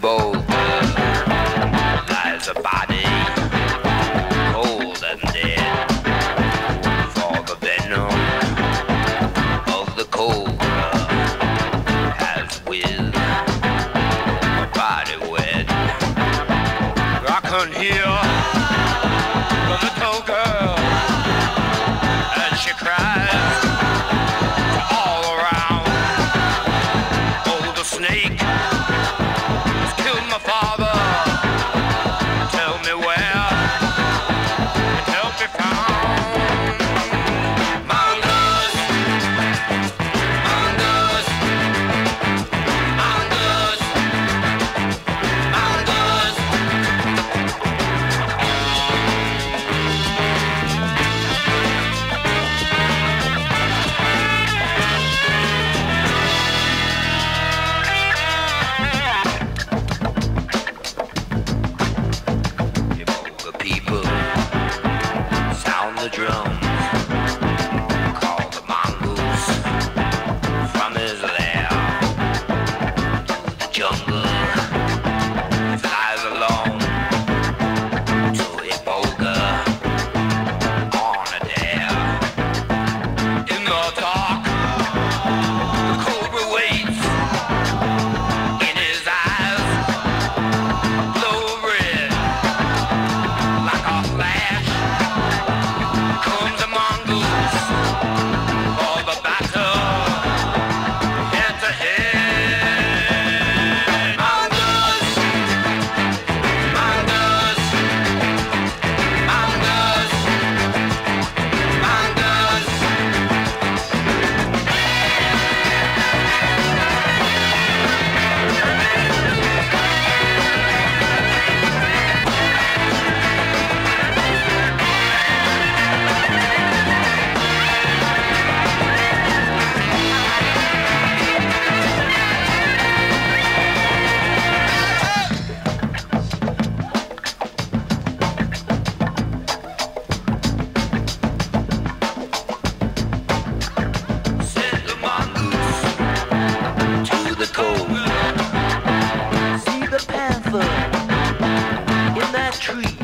bowl lies a body, cold and dead, for the venom of the cobra has with a body wet. I can hear. People tree.